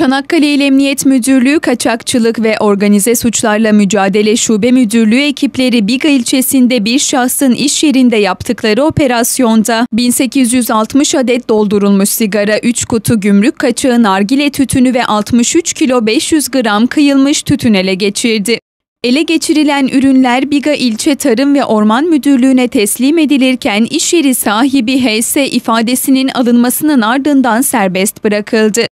Çanakkale İl Emniyet Müdürlüğü Kaçakçılık ve Organize Suçlarla Mücadele Şube Müdürlüğü ekipleri Biga ilçesinde bir şahsın iş yerinde yaptıkları operasyonda 1860 adet doldurulmuş sigara, 3 kutu gümrük kaçağı nargile tütünü ve 63 kilo 500 gram kıyılmış tütün ele geçirdi. Ele geçirilen ürünler Biga İlçe Tarım ve Orman Müdürlüğü'ne teslim edilirken iş yeri sahibi HS ifadesinin alınmasının ardından serbest bırakıldı.